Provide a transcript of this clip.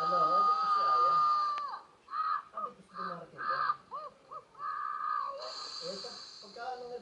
Ano? Ano ko si Aya? Sabi gusto dumarating ba? Eh, eh pagka ano nga